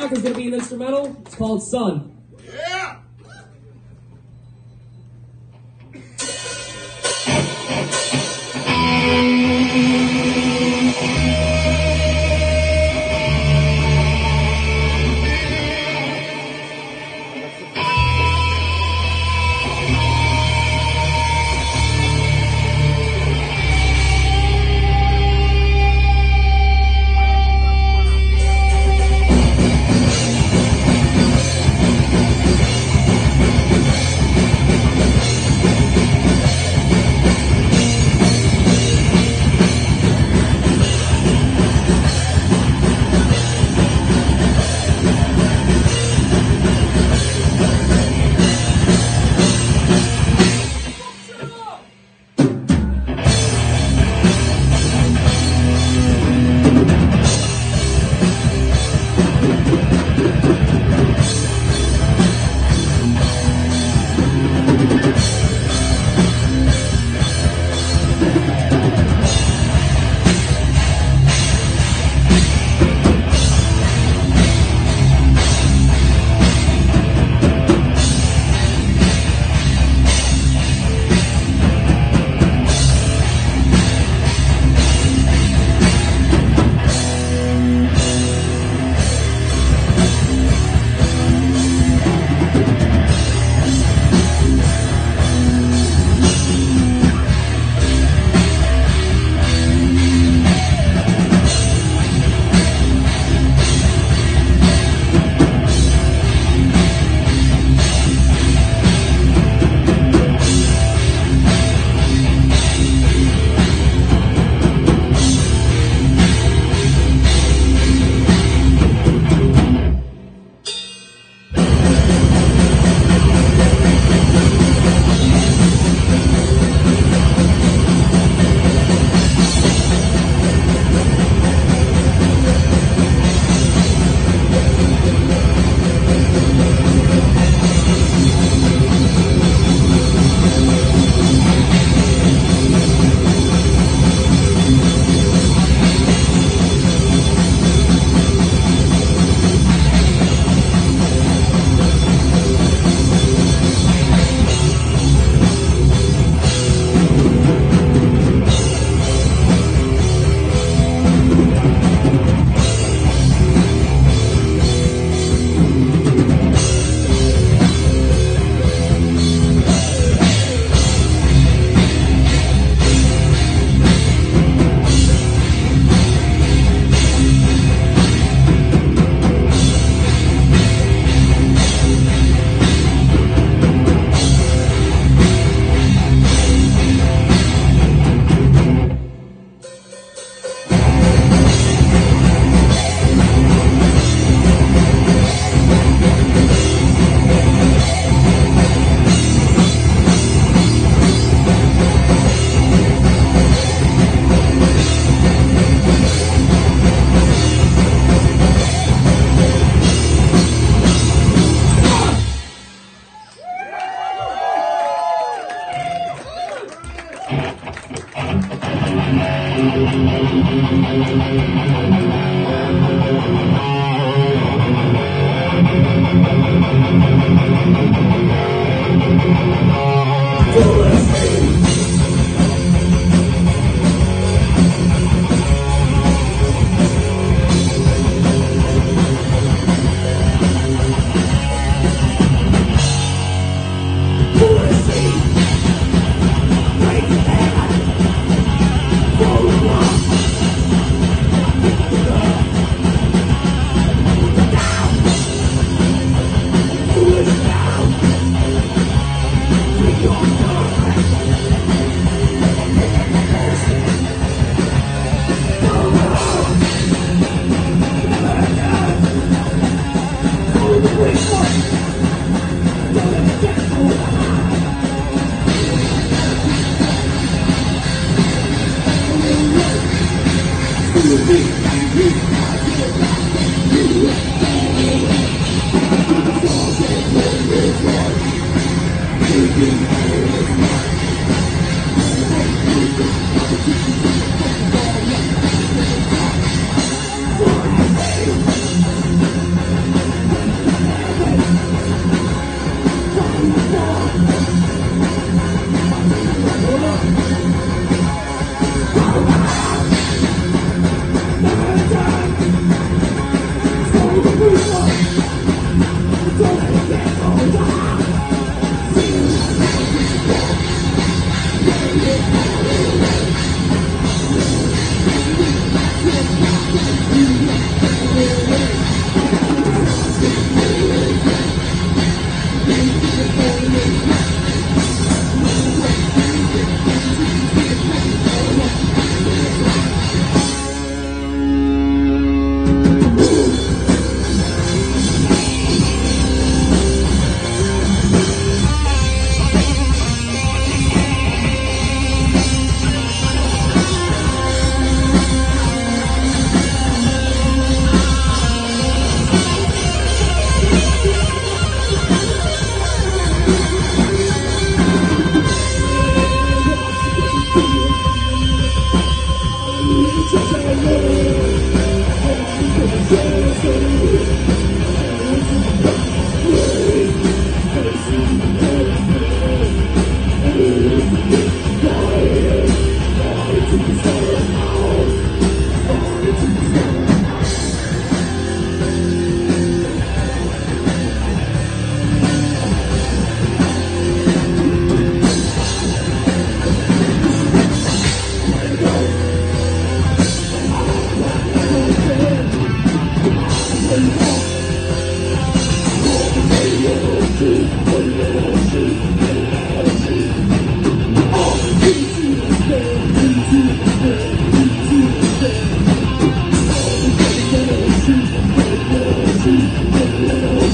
track is going to be an instrumental. It's called Sun.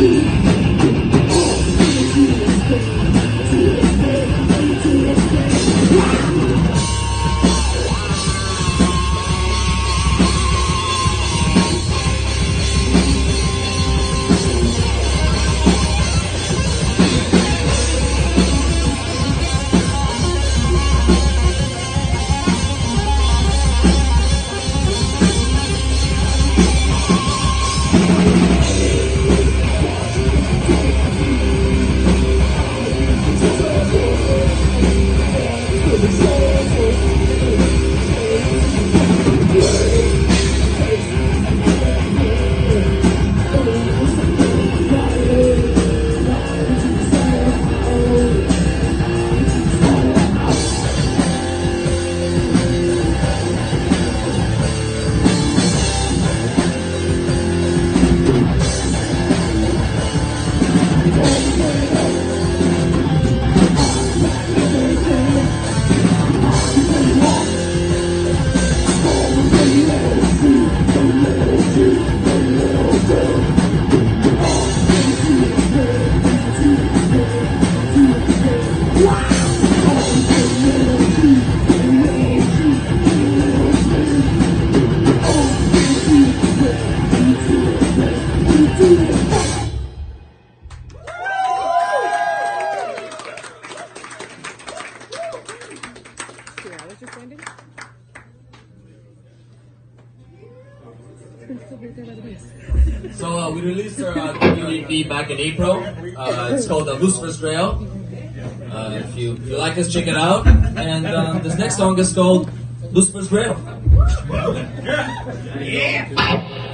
何? Us, check it out. And um, this next song is called Lucifer's Grail. Let's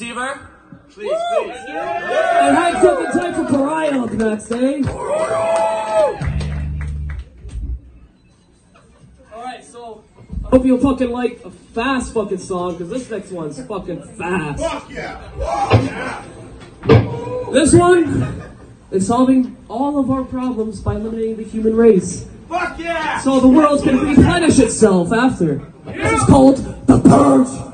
Doomsday for the Deceiver. Please, please. And high fucking time for Pariah up next, eh? Alright, so hope you fucking like a fast fucking song, because this next one's fucking fast. Fuck yeah! This one is solving all of our problems by eliminating the human race. Fuck yeah! So the world can replenish itself after. This is called the Purge.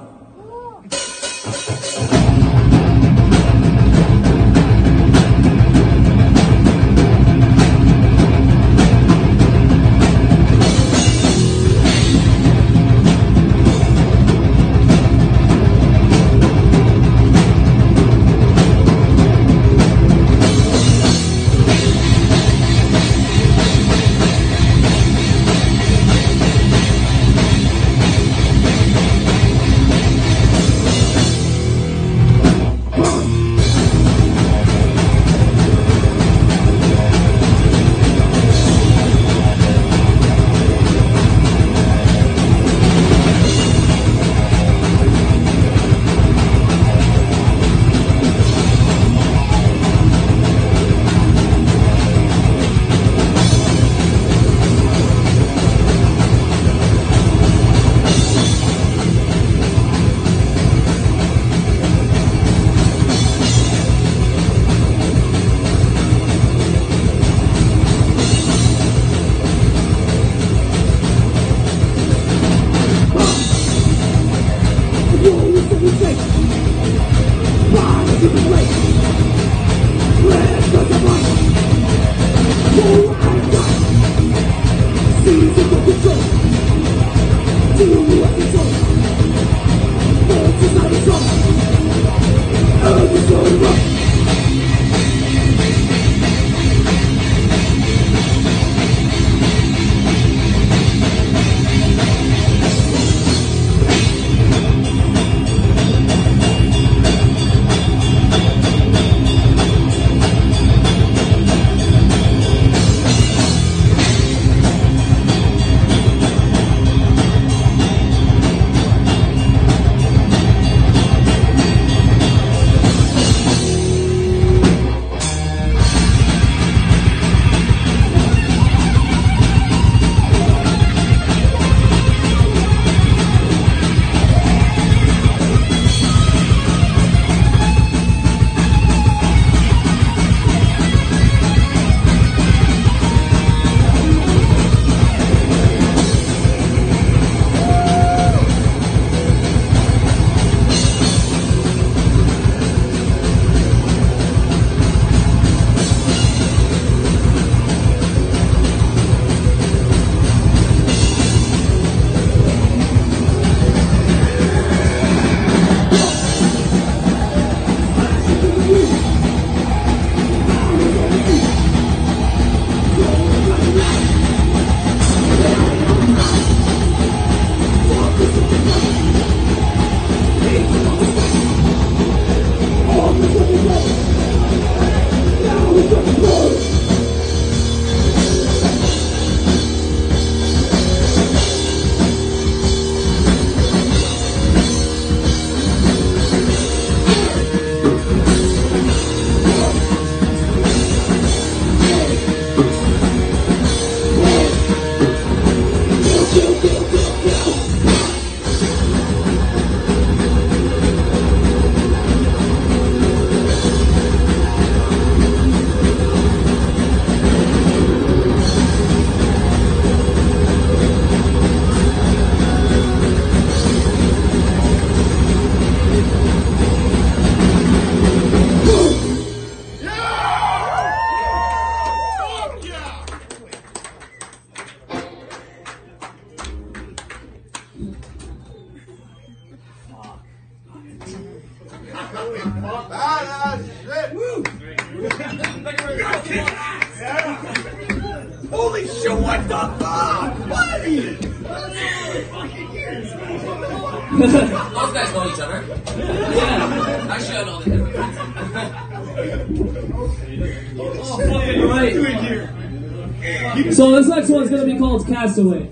So this next one's gonna be called Castaway.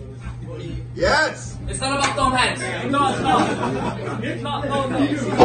Yes! It's not about Tom Hanks. No, it's not. No, no, no. No,